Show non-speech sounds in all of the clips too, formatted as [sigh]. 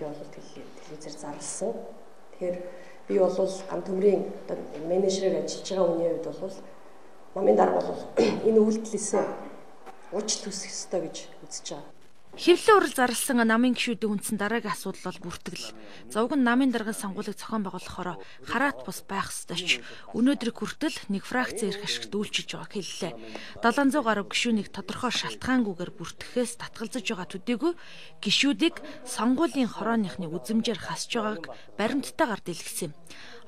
ерөнхий бол телевизээр зарласан. Тэгэхээр би бол гам төмрийн одоо менежерээр ажиллаж байгаа хүний хувьд бол намын дарга бол [clears throat] энэ үйлдэлээсээ уж төсөх ёстой гэж үзэж байгаа. Хэвлэн урал зарласан намын гишүүдийн үндсэн дараагийн асуудал бол бүртгэл. Зовг нь намын даргын сонгуулийг зохион байгуулахаар хараат бус байх ёстойч. Өнөөдөр хүртэл нэг фракц ирэх ашигт үйлчилж байгааг хэллээ. 700 гаруй гишүүнийг тодорхой шалтгаангүйгээр бүртгэхээс татгалзаж байгаа төдийгүй гишүүдийг сонгуулийн хорооныхны үзэмжээр хасж байгааг баримттайгаар дэлгэсэн юм.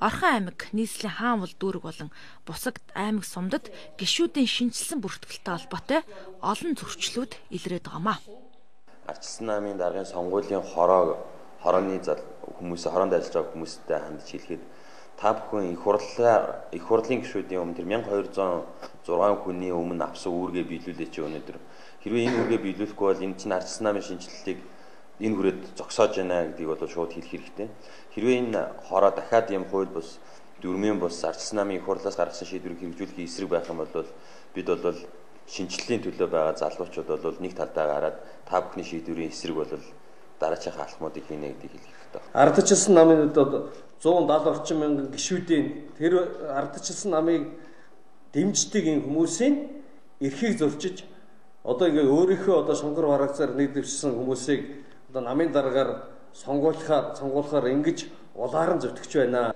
Орхон аймаг нийслэлийн хаан бол дүүрэг болон бусагт аймаг сумдад гишүүдийн шинжилсэн бүртгэлтэй холбоотой олон зөрчлүүд илрээд байгаамаа. Арчилсан намын даргын сонгуулийн хороо хорооны хүмүүс хороонд ажиллаж байгаа хүмүүстэй хандж хэлэхэд та бүхэн их хурлаа их хурлын гишүүдийн өмнө тэр 1206 хүний өмнө авсан үүргээ биелүүлээ чи өнөөдөр хэрвээ энэ үүргээ биелүүлэхгүй бол энэ чинь арчилсан намын шинжилгээг энэ хүрээд зогсоож байна гэдгийг бол шууд хэлэх хэрэгтэй. Хэрвээ энэ хороо дахиад юм хууль бус дөрмийн бус арчилсан намын их хурлаас гаргасан шийдвэрийг хэрэгжүүлэхийн эсрэг байх юм бол бид бол шинжиллийн төлөө байгаа залуучууд бол нэг талдаа гараад та бүхний шийдвэрийн эсрэг бол дараагийн алхмуудыг хийнэ гэдгийг хэлэх хэрэгтэй. Ардчилсан намын одоо 170 орчим мянган гишүүдийн тэр ардчилсан намыг дэмждэг энэ хүмүүсийн эрхийг зөрчиж одоо ингээ өөрийнхөө одоо шонгор барагцаар нийлвчсэн хүмүүсийг одоо намын дараагаар сонгуулахаар сонгуулахаар ингэж улааран зөвтгөж байна.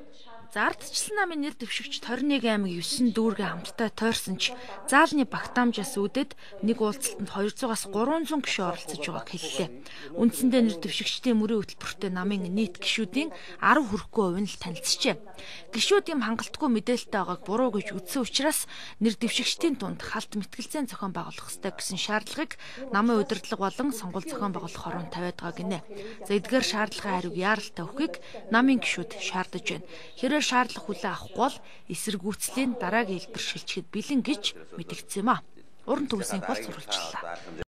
За ардчилсан намын нэр дэвшигч 21 аймаг 9 дүүргээ хамтдаа тойрсон ч заалны багтаамжаас үүдээд нэг уулзалтанд 200-аас 300 гишүү оролцож байгааг хэллээ. Үндсэндээ нэр дэвшигчдийн мөрийн хөтөлбөртөө намын нийт гишүүдийн 10 хүрэхгүй хувь нь л танилцжээ. Гишүүд юм хангалтгүй мэдээлэлтэй байгааг буруу гэж үзсэн учраас нэр дэвшигчдийн тунд халт мэтгэлцээ зохион байгуулах ёстой гэсэн шаардлагыг намын удирдлага болон сонгуул зохион байгуулах хорон тавиад байгаа гинэ. За эдгээр шаардлагын хариуг яаралтай өгөхийг намын гишүүд шаардаж байна. Хэрвээ шаардлага хүлээн авахгүй бол эсэргүүцлийн дараагийн хэлбэр шилжихэд бэлэн гэж мэдэгдсэн юм а. Уран төгсийн бол сурвалжлаа.